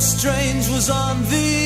so strange was on the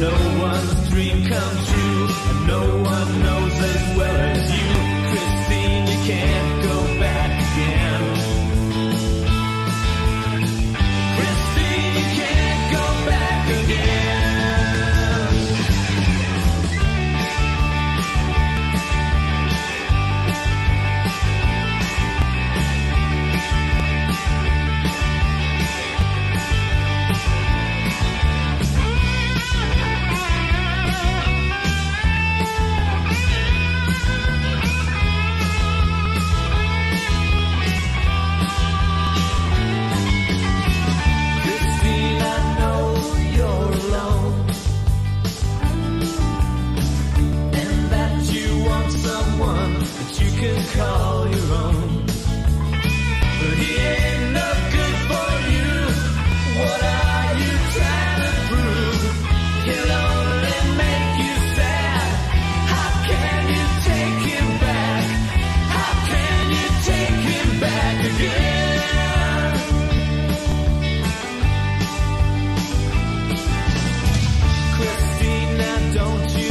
no one's dream come true, and no one knows as well as you, Christine, you can't don't you?